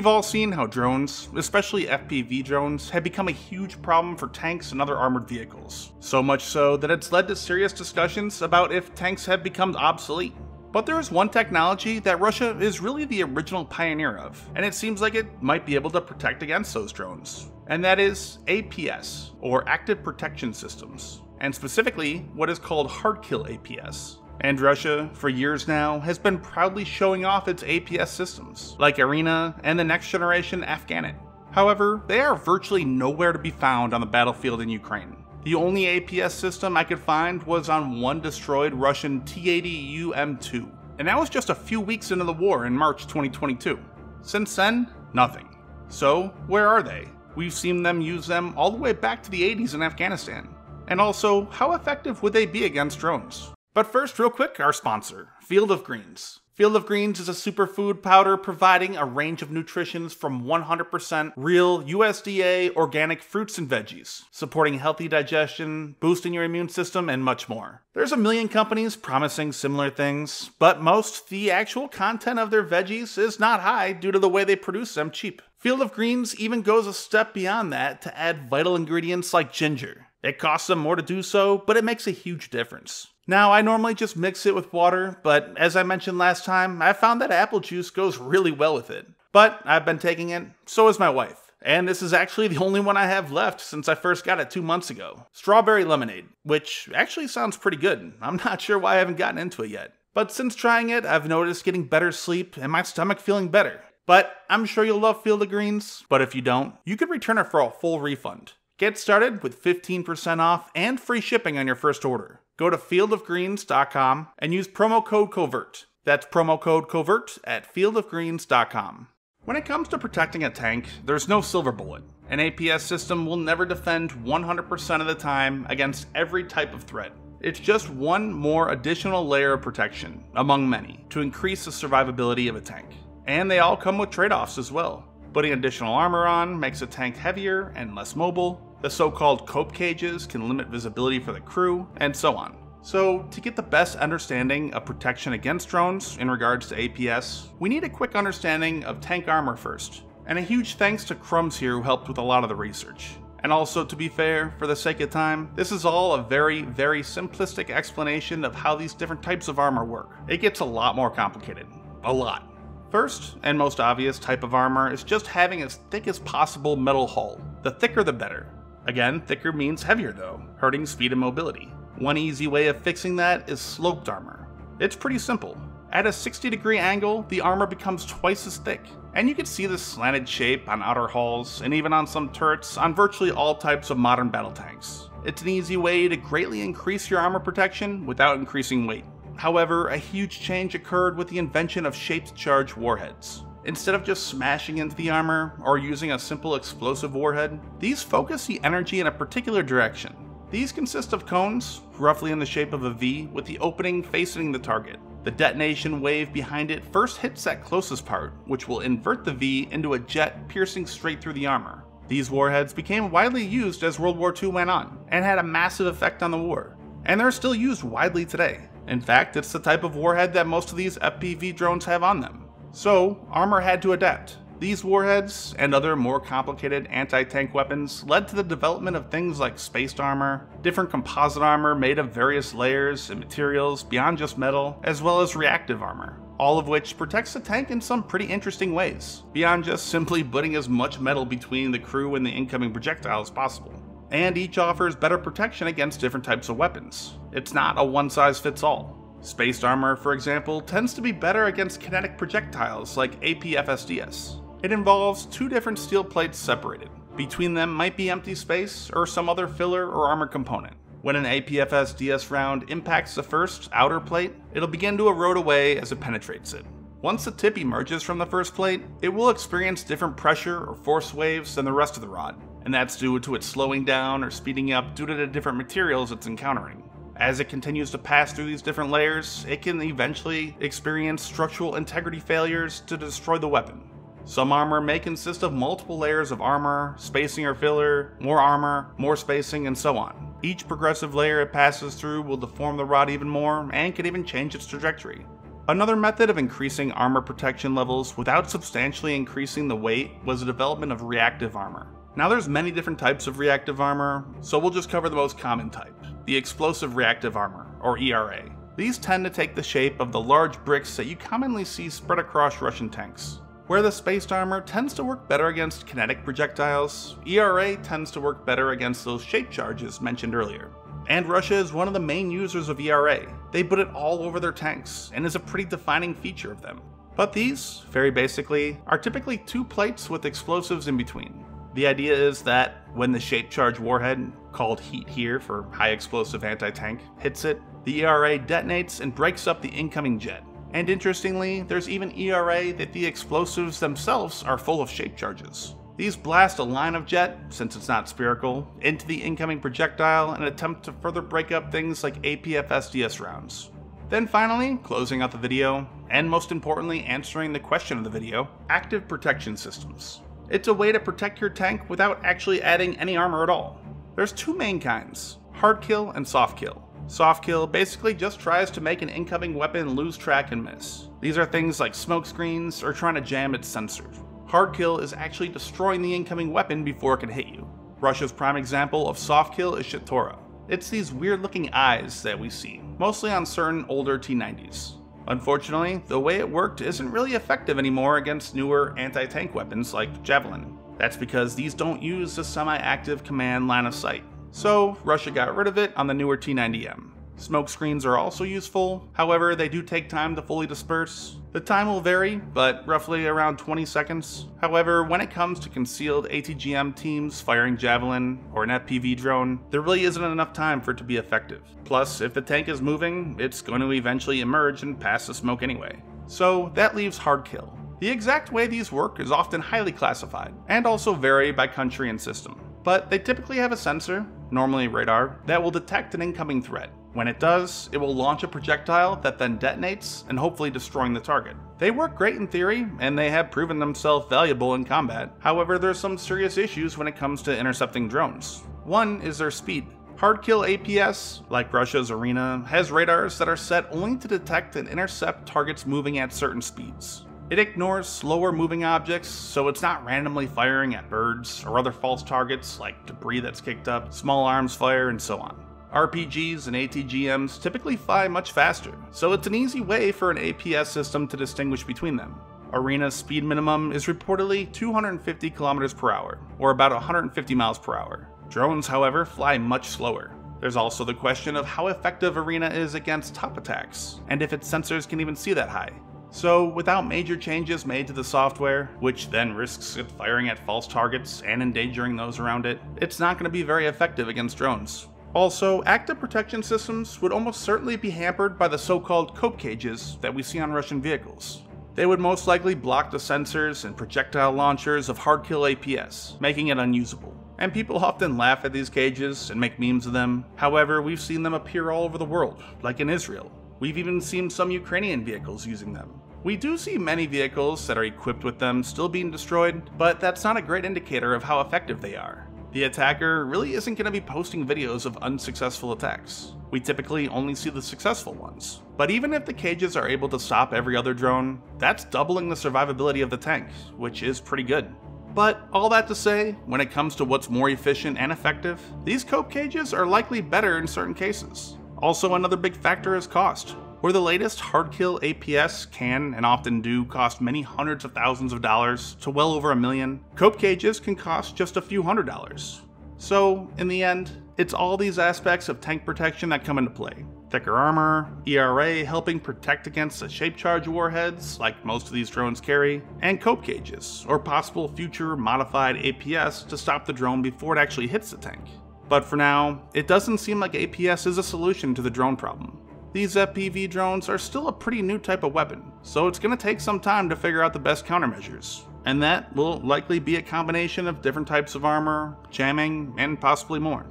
We've all seen how drones, especially FPV drones, have become a huge problem for tanks and other armored vehicles. So much so that it's led to serious discussions about if tanks have become obsolete. But there is one technology that Russia is really the original pioneer of, and it seems like it might be able to protect against those drones. And that is APS, or Active Protection Systems, and specifically what is called Hardkill APS. And Russia, for years now, has been proudly showing off its APS systems, like Arena and the next generation Afganit. However, they are virtually nowhere to be found on the battlefield in Ukraine. The only APS system I could find was on one destroyed Russian T-80 UM2, and that was just a few weeks into the war in March 2022. Since then, nothing. So, where are they? We've seen them use them all the way back to the 80s in Afghanistan. And also, how effective would they be against drones? But first, real quick, our sponsor, Field of Greens. Field of Greens is a superfood powder providing a range of nutritions from 100% real USDA organic fruits and veggies, supporting healthy digestion, boosting your immune system, and much more. There's a million companies promising similar things, but most, the actual content of their veggies is not high due to the way they produce them cheap. Field of Greens even goes a step beyond that to add vital ingredients like ginger. It costs them more to do so, but it makes a huge difference. Now, I normally just mix it with water, but as I mentioned last time, I found that apple juice goes really well with it. But I've been taking it, so has my wife. And this is actually the only one I have left since I first got it two months ago. Strawberry lemonade, which actually sounds pretty good. I'm not sure why I haven't gotten into it yet. But since trying it, I've noticed getting better sleep and my stomach feeling better. But I'm sure you'll love Field of Greens, but if you don't, you could return it for a full refund. Get started with 15% off and free shipping on your first order go to fieldofgreens.com and use promo code COVERT. That's promo code COVERT at fieldofgreens.com. When it comes to protecting a tank, there's no silver bullet. An APS system will never defend 100% of the time against every type of threat. It's just one more additional layer of protection, among many, to increase the survivability of a tank. And they all come with trade offs as well. Putting additional armor on makes a tank heavier and less mobile, the so-called cope cages can limit visibility for the crew, and so on. So, to get the best understanding of protection against drones in regards to APS, we need a quick understanding of tank armor first. And a huge thanks to Crumbs here who helped with a lot of the research. And also, to be fair, for the sake of time, this is all a very, very simplistic explanation of how these different types of armor work. It gets a lot more complicated. A lot. First, and most obvious type of armor is just having as thick as possible metal hull. The thicker the better. Again, thicker means heavier though, hurting speed and mobility. One easy way of fixing that is sloped armor. It's pretty simple. At a 60 degree angle, the armor becomes twice as thick, and you can see this slanted shape on outer hulls and even on some turrets on virtually all types of modern battle tanks. It's an easy way to greatly increase your armor protection without increasing weight. However, a huge change occurred with the invention of shaped charge warheads. Instead of just smashing into the armor or using a simple explosive warhead, these focus the energy in a particular direction. These consist of cones, roughly in the shape of a V, with the opening facing the target. The detonation wave behind it first hits that closest part, which will invert the V into a jet piercing straight through the armor. These warheads became widely used as World War II went on, and had a massive effect on the war. And they're still used widely today. In fact, it's the type of warhead that most of these FPV drones have on them. So, Armor had to adapt. These warheads, and other more complicated anti-tank weapons, led to the development of things like spaced armor, different composite armor made of various layers and materials beyond just metal, as well as reactive armor, all of which protects the tank in some pretty interesting ways, beyond just simply putting as much metal between the crew and the incoming projectile as possible. And each offers better protection against different types of weapons. It's not a one size fits all. Spaced armor, for example, tends to be better against kinetic projectiles like APFSDS. It involves two different steel plates separated. Between them might be empty space or some other filler or armor component. When an APFSDS round impacts the first outer plate, it'll begin to erode away as it penetrates it. Once the tip emerges from the first plate, it will experience different pressure or force waves than the rest of the rod, and that's due to it slowing down or speeding up due to the different materials it's encountering. As it continues to pass through these different layers, it can eventually experience structural integrity failures to destroy the weapon. Some armor may consist of multiple layers of armor, spacing or filler, more armor, more spacing, and so on. Each progressive layer it passes through will deform the rod even more and can even change its trajectory. Another method of increasing armor protection levels without substantially increasing the weight was the development of reactive armor. Now there's many different types of reactive armor, so we'll just cover the most common type, the explosive reactive armor, or ERA. These tend to take the shape of the large bricks that you commonly see spread across Russian tanks. Where the spaced armor tends to work better against kinetic projectiles, ERA tends to work better against those shape charges mentioned earlier. And Russia is one of the main users of ERA. They put it all over their tanks, and is a pretty defining feature of them. But these, very basically, are typically two plates with explosives in between. The idea is that when the shape charge warhead, called Heat here for high explosive anti tank, hits it, the ERA detonates and breaks up the incoming jet. And interestingly, there's even ERA that the explosives themselves are full of shape charges. These blast a line of jet, since it's not spherical, into the incoming projectile and attempt to further break up things like APF SDS rounds. Then finally, closing out the video, and most importantly answering the question of the video, active protection systems. It's a way to protect your tank without actually adding any armor at all. There's two main kinds, hard kill and soft kill. Soft kill basically just tries to make an incoming weapon lose track and miss. These are things like smoke screens or trying to jam its sensors. Hard kill is actually destroying the incoming weapon before it can hit you. Russia's prime example of soft kill is Shtora. It's these weird looking eyes that we see, mostly on certain older T90s. Unfortunately, the way it worked isn't really effective anymore against newer anti-tank weapons like Javelin. That's because these don't use the semi-active command line of sight. So, Russia got rid of it on the newer T90M. Smoke screens are also useful, however they do take time to fully disperse. The time will vary, but roughly around 20 seconds. However, when it comes to concealed ATGM teams firing Javelin or an FPV drone, there really isn't enough time for it to be effective. Plus, if the tank is moving, it's going to eventually emerge and pass the smoke anyway. So that leaves hard kill. The exact way these work is often highly classified, and also vary by country and system. But they typically have a sensor, normally radar, that will detect an incoming threat. When it does, it will launch a projectile that then detonates and hopefully destroying the target. They work great in theory, and they have proven themselves valuable in combat. However, there's some serious issues when it comes to intercepting drones. One is their speed. Hardkill APS, like Russia's Arena, has radars that are set only to detect and intercept targets moving at certain speeds. It ignores slower moving objects, so it's not randomly firing at birds or other false targets like debris that's kicked up, small arms fire, and so on. RPGs and ATGMs typically fly much faster, so it's an easy way for an APS system to distinguish between them. Arena's speed minimum is reportedly 250 km per hour, or about 150 miles per hour. Drones, however, fly much slower. There's also the question of how effective Arena is against top attacks, and if its sensors can even see that high. So, without major changes made to the software, which then risks it firing at false targets and endangering those around it, it's not going to be very effective against drones. Also, active protection systems would almost certainly be hampered by the so-called cope cages that we see on Russian vehicles. They would most likely block the sensors and projectile launchers of hardkill APS, making it unusable. And people often laugh at these cages and make memes of them. However, we've seen them appear all over the world, like in Israel. We've even seen some Ukrainian vehicles using them. We do see many vehicles that are equipped with them still being destroyed, but that's not a great indicator of how effective they are the attacker really isn't going to be posting videos of unsuccessful attacks. We typically only see the successful ones. But even if the cages are able to stop every other drone, that's doubling the survivability of the tank, which is pretty good. But all that to say, when it comes to what's more efficient and effective, these cope cages are likely better in certain cases. Also, another big factor is cost. Where the latest hardkill APS can and often do cost many hundreds of thousands of dollars to well over a million, cope cages can cost just a few hundred dollars. So, in the end, it's all these aspects of tank protection that come into play. Thicker armor, ERA helping protect against the shape charge warheads, like most of these drones carry, and cope cages, or possible future modified APS to stop the drone before it actually hits the tank. But for now, it doesn't seem like APS is a solution to the drone problem. These FPV drones are still a pretty new type of weapon, so it's going to take some time to figure out the best countermeasures. And that will likely be a combination of different types of armor, jamming, and possibly more.